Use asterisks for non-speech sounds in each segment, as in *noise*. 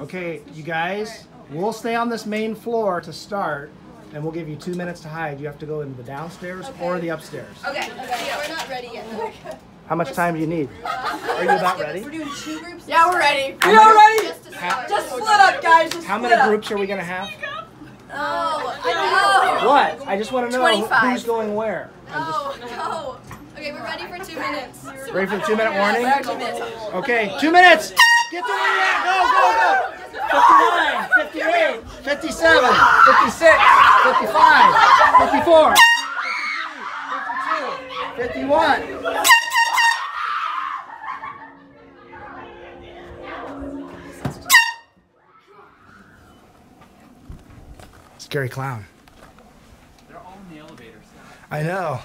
Okay, you guys, we'll stay on this main floor to start, and we'll give you two minutes to hide. You have to go in the downstairs or the upstairs. Okay. Okay. We're not ready yet. though. How much time do you need? Are you about ready? We're doing two groups. Yeah, we're ready. How We many- are ready. Just to start. Just split up, guys. Just How split many up. groups are we gonna have? Oh, I know. What? I just want to know 25. who's going where. I'm know. Oh, no. Okay, we're ready for two minutes. just ready for the two-minute warning. Two minutes. Okay, two minutes. Get the where you're. Go, go, go. 59, 58, 57, 56, 55, 54, 52, 51. Scary clown. They're all in the elevator. I know.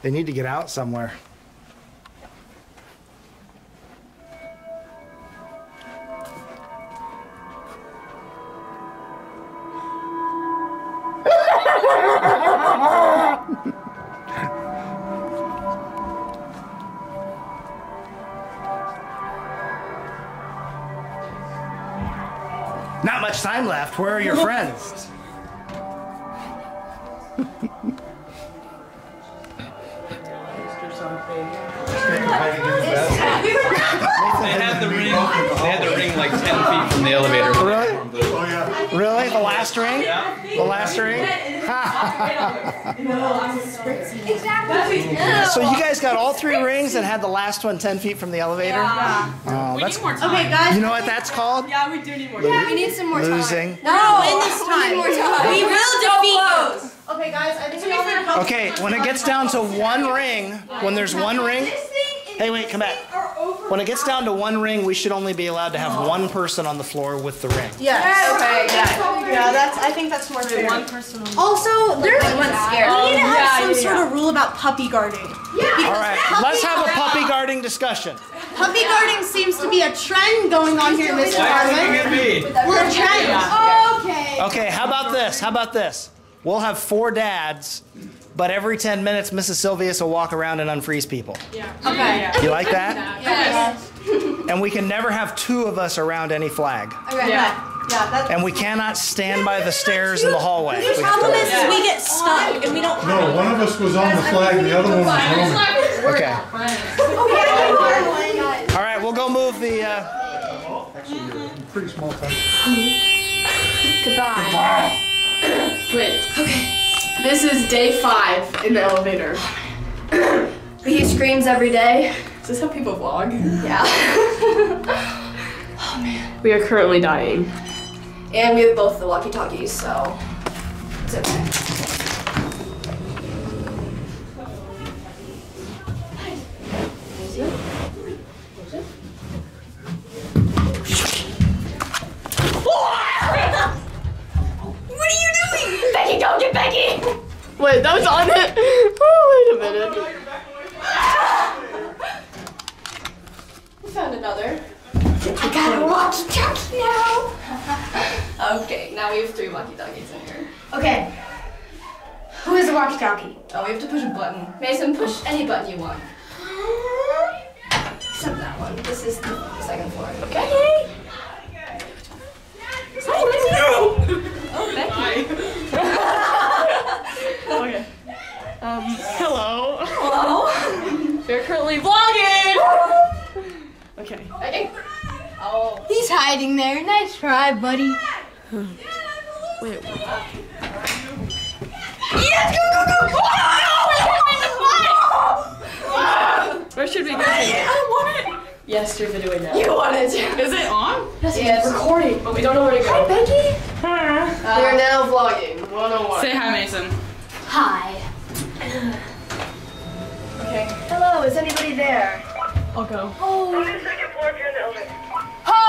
They need to get out somewhere. Not much time left. Where are your *laughs* friends? They had the ring. They had the ring like ten feet from the elevator. Really? Oh, yeah. Really? The last ring? Yeah. The last ring? *laughs* so you guys got all three rings and had the last one 10 feet from the elevator? Oh, We that's, need more time. Okay, guys. you know what that's called? Yeah, we do need more. time. We need some more time. Losing. No, in this time. more time. We will defeat those. Okay, guys. I think we all Okay, when it gets down to one ring, when there's one ring, hey, wait, come back. When it gets down to one ring, we should only be allowed to have one person on the floor with the ring. Yes. Okay. Yeah. Yeah. That's. I think that's more fair. One person. on- Also, there's we One's scared. need to have yeah, some yeah, sort yeah. of rule about puppy guarding. Yeah. All right, let's have a puppy guarding discussion. Puppy guarding seems to be a trend going on here, Mr. Why are Harmon. looking at me? We're a trend. Okay. Okay, how about this? How about this? We'll have four dads, but every 10 minutes, Mrs. Silveus will walk around and unfreeze people. Yeah. Okay. You like that? Yes. And we can never have two of us around any flag. Okay. Yeah. Yeah. That's. And we cannot stand by the stairs in the hallway. The problem is, is we get stuck and we don't. No, one of us was on the flag, the other one was home. Okay. okay. All right, we'll go move the. Uh, Actually, you're a pretty small time. Goodbye. Wait. Okay. This is day five in the elevator. He screams every day. Is this how people vlog? Yeah. *laughs* Oh man. We are currently dying. and we have both the walkie-talkies, so it's okay. Becky, don't get Becky! Wait, that was on it. *laughs* Oh, wait a minute. *laughs* We found another. I got a walkie-talkie now. *laughs* okay, now we have three walkie-talkies in here. Okay. Who is the walkie-talkie? Oh, we have to push a button. Mason, push any button you want. Except that one. This is the second floor. Okay. Oh, Becky. Okay. Um, hello. Hello. We're currently vlogging. Okay. Becky. Oh. He's hiding there. Nice try, buddy. Wait. Yes, go, go, go! Where should we go? I want it. Yes, you're videoing now. You want it! Is it on? Yes, it's recording. But we don't know where to go. Hi, Becky. we are now vlogging. 101. Say hi, Mason. Hi. Okay. Hello, is anybody there? I'll go. Oh.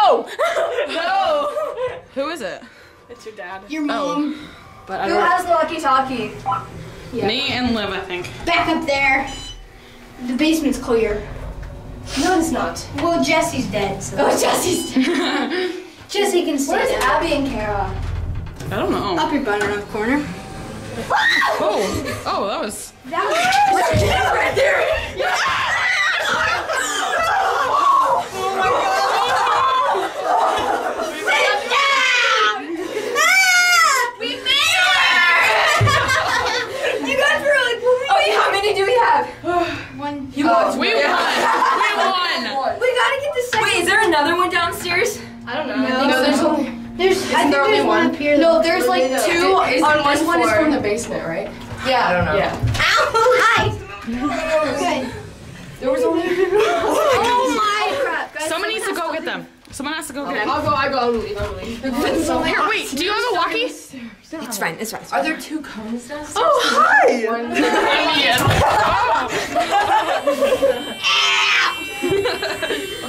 No. *laughs* Who is it? It's your dad. Your mom. Oh. But Who don't. has the walkie-talkie? Me and Liv, I think. Back up there. The basement's clear. No, it's not. Well, Jesse's dead, so Oh, Jesse's. Dead. *laughs* Jesse can stay Where's. Abby and Kara? I don't know. Up your bun around the corner. Oh. Oh, that was. That was right there. gotta get the second. Wait, is there another one downstairs? I don't know. No, no there's only. There's. I think there only there's one one? up here. No, there's like Is- two is- on one this floor. one is from the basement, right? Yeah. I don't know. Yeah. Ow! *laughs* Hi. Good. There was only. Oh *laughs* my oh, crap! Guys, Someone needs to go get them. Someone has to go get them. I'll go. I go. I'm gonna leave. I'm gonna leave. *laughs* Here, wait. Do you have a walkie? It's fine, it's fine. Are there two cones downstairs? Oh, hi! One.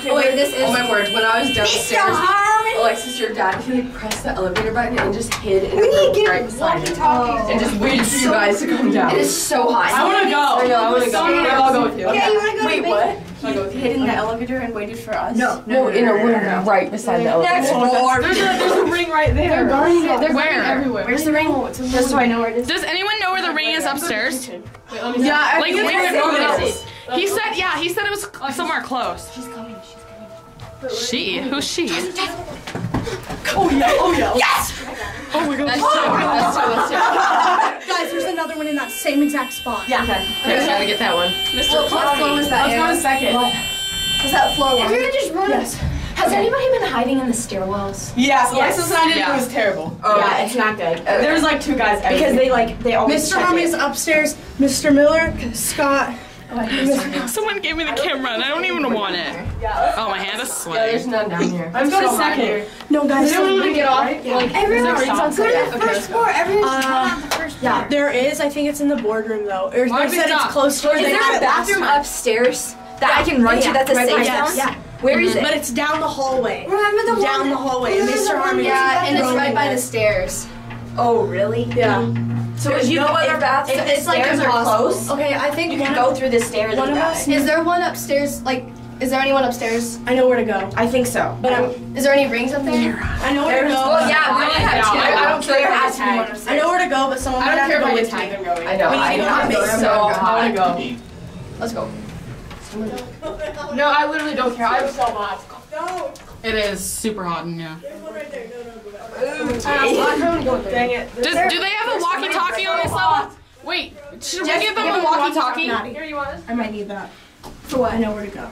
Okay, wait, this is. Oh my word! When I was Mr. downstairs, Harmon. Oh, Alexis, your dad, he like pressed the elevator button and just hid in We the room right beside it. walkie-talkies. And just waited for you guys to come down. It is so hot. I wanna go. I know. I want to go. Stairs. I'll go with you. Okay, you wanna go Wait, to what? I'll go. Hid in the elevator and waited for us? No. No, in a room right beside the elevator. Next floor. There's a, there's a ring right there. They're Where? everywhere. Where's the ring? Just so I know where it is. Does anyone know where the ring is upstairs? Yeah, Like, think where it's is it? He said, yeah, he said it was oh, somewhere close. She's coming, she's coming. She? Who's she? Oh yeah, oh yeah. Yes! Oh my god. That's two. Oh, that's two. That's two. *laughs* Guys, there's another one in that same exact spot. Yeah. Okay, I gotta get that one. What, what floor was that? Let's go to second. Was that floor one? We're gonna just run. Yes. Has anybody been hiding in the stairwells? Yes, Alexis and I did. Yeah. It was terrible. Oh. yeah, it's not good. There was like two guys because they like they always Mr. check Harmon it. is upstairs. Mr. Miller, Scott. *laughs* Someone gave me the camera and I don't even want it. Oh, my hand is Yeah, there's none down here. Let's go to second. No, guys. Does anyone want to get off? Like, Everyone, is there go rings to the first floor. Everyone's Uh, on the first floor. Yeah, there is. I think it's in the boardroom though. Or they said it's close to where Is they there a bathroom upstairs that I can run Yeah, to that's a right safe by zone? us. Yeah. Where is it? But it's down the hallway. Remember the one Down the hallway. And remember Mr. the Harmon Yeah, and it's right by the stairs. Oh really? Yeah. So there's no other bathrooms. if it's, like, stairs are close. Okay, I think You can go through the stairs. one of us- Is there one upstairs? Like, is there anyone upstairs? I know where to go. I think so. But I'm, um, Is there any rings up there? I know where to go. Well, yeah, we only have two. I- I don't care there has to be one upstairs. I know where to go, but someone I might don't have care to if go I with get me. tagged. I'm going. I know. I to go know. to the It's basement. so I hot. want to go. Let's go. *laughs* No, I literally don't care. I'm so hot. No. It is super hot in here. I'm going to go there. *laughs* Dang it. Does, do they have a walkie-talkie on this level? Wait, should we give them a walkie-talkie? Maddie, Here, you want this? I might need that. For what? I know where to go.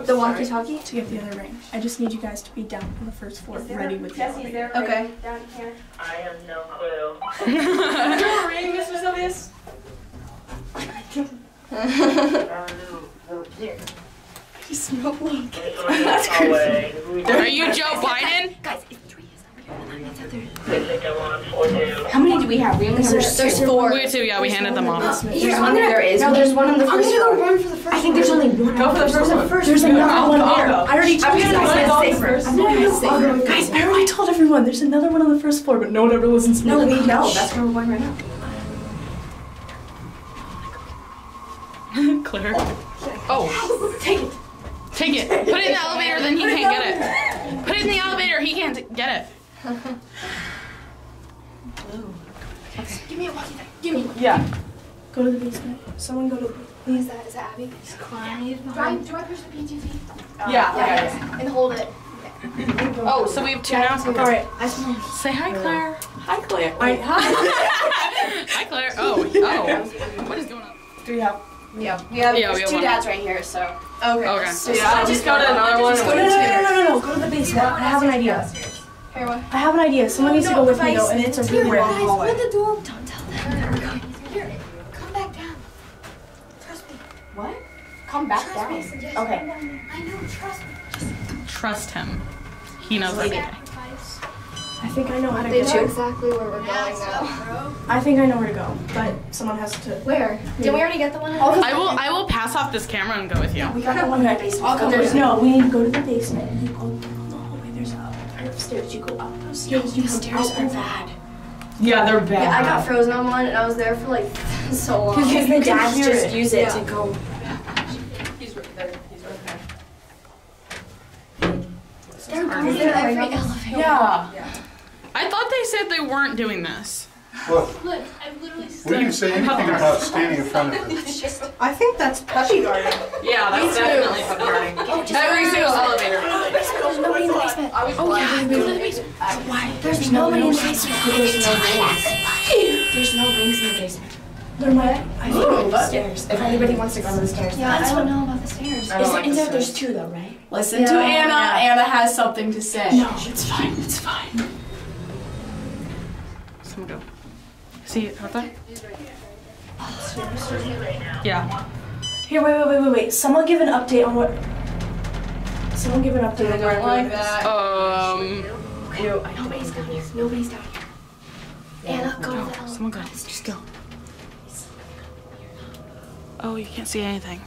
The walkie-talkie? To get the other ring. I just need you guys to be down on the first floor, ready with the elevator. Okay. Down here. I have no clue. *laughs* Is there a ring, Mr. Silveus? That's crazy. Are you Joe Biden? How many do we have? We only have There's, there's four. We too, yeah, we handed them off. There's one there is. No, there's one on the first floor. I'm first gonna go floor. run for the first I think there's only one. Go for the first one. There's another one I'll there. go. I already told you gonna guys. go Guys, first. I'm gonna go. Guys, I already told everyone. There's another one on the first floor, but no one ever listens to me. No, we know. That's where we're going right now. *laughs* Claire. Oh. Take it. Take it. Put it in the elevator, then he can't get it. Put it in the elevator, he can't t- get it. Yeah. Go to the basement. Someone go to. Is that, is that Abby? Do I, do I push the PTV? Yeah. yeah. And hold it. Oh, so we have two now? All right. Say hi, Claire. Hi, Claire. All right. Hi. *laughs* Hi, Claire. Oh, oh. What is going on? Do we have? Yeah. We have, Yeah, we have two one. dads right here, so. Okay. Okay. So yeah, I'll just go to another one. No, no, no, no, no, no, no. Go to the basement. I have an idea. Here, what? I have an idea. Someone needs to go with me though, and it's a really random hallway. Guys, the door. Don't tell them. Here, come back down. Trust me. What? Come back Trust down. me. Yes, Okay. down. I know, trust me. Trust him. He knows everything. Sacrifice. I think I know how to They go. know exactly where we're going now. I think I know where to go, but someone has to. Where? Did we already get the one? I will I will pass off this camera and go with you. We got the one in the basement. Come There's no. We need to go to the basement. Upstairs. You go up those stairs. You The stairs are bad. Yeah, they're bad. Yeah, I got frozen on one and I was there for like *laughs* so long. Because the dads just it. use it Yeah. to go. He's right there. He's right there. They're there every elevator. Yeah. I thought they said they weren't doing this. Well, Look, I literally we didn't say anything about standing in front of *laughs* it. I think that's puppy guarding. Yeah, that's definitely puppy guarding. Every single elevator. Oh, there's nobody in the basement. I was oh, yeah, Go to the basement. Why? There's nobody in the basement. There's no rings. There's no rings in the basement. There might. I think Ooh, the stairs. If anybody wants to go to the stairs, Yeah, I that's don't what. know about the stairs. Is there, in there, there's two though, right? Listen to Anna. Anna has something to say. No, it's fine. It's fine. Someone go. See it out there? Yeah. Here, wait, wait, wait, wait, wait. Someone give an update on what. Someone give an update I on don't where like that. Um. Ew, nobody's down here. Nobody's down here. Anna, go to the elevator. Someone go. Just go. Oh, you can't see anything.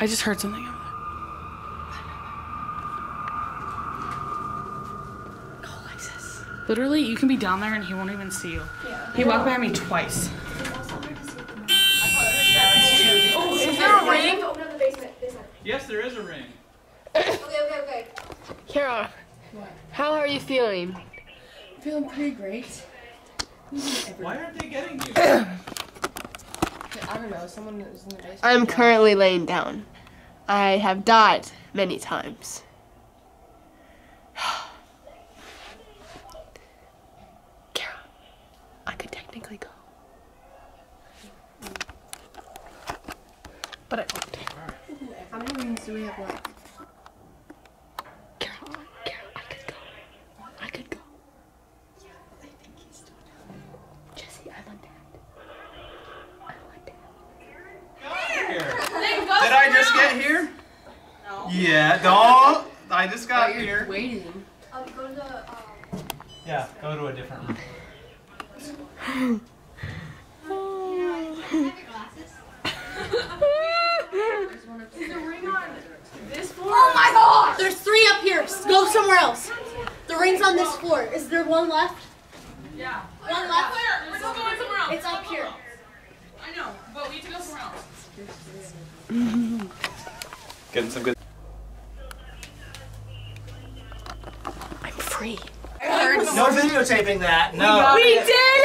I just heard something over there. Literally, you can be down there and he won't even see you. He walked behind me twice. Oh, is there a ring? Open up the basement. basement. Yes, there is a ring. Okay, okay, okay. Kara, how are you feeling? Feeling pretty great. Why aren't they getting you? *coughs* I don't know. Someone is in the basement. I'm currently laying down. I have died many times. I could technically go. But I won't. How many rings do we have left? Kara, Kara, I could go. I could go. Jesse, I want that. I want that. Here. Did I just get here? No. Yeah, don't. I just got here. Waiting. Um, go to the. Um, Yeah, go to a different room. Oh my god! There's three up here. Go somewhere else. The ring's on this floor. Is there one left? Yeah. One left? We're still going somewhere else. It's up here. I know, but we need to go somewhere else. Getting some good. I'm free. No videotaping that. No. We did!